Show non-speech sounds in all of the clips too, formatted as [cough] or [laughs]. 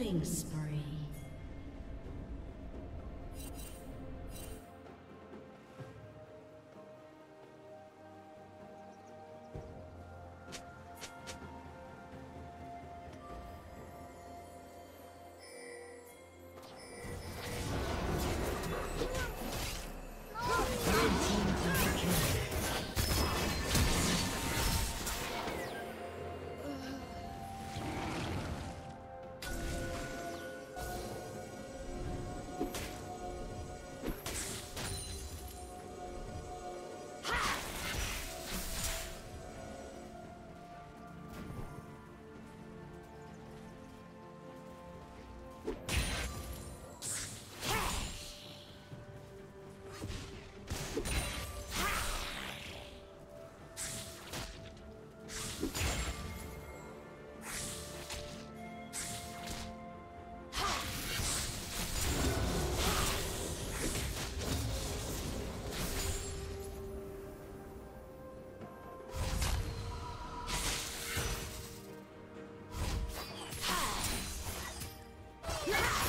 Killing spree. Red [laughs]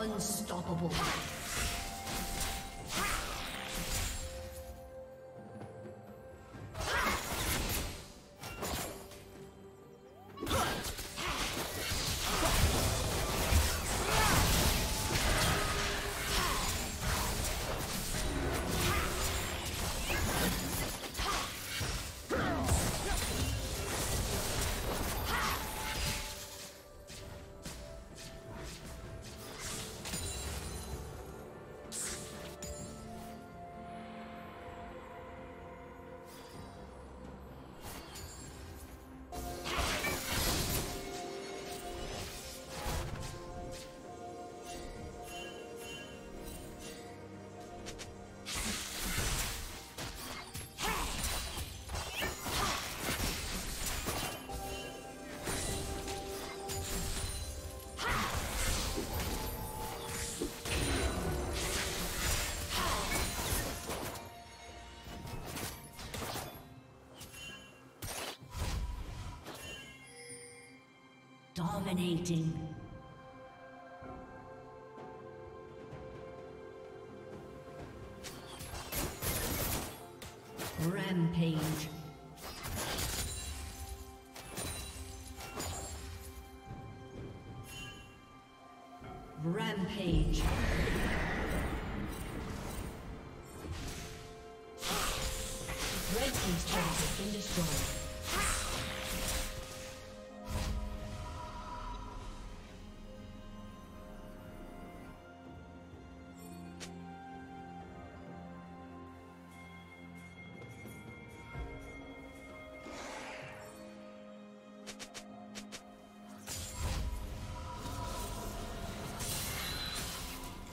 Unstoppable. Dominating. Rampage. Rampage.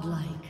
Godlike.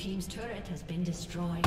Team's turret has been destroyed.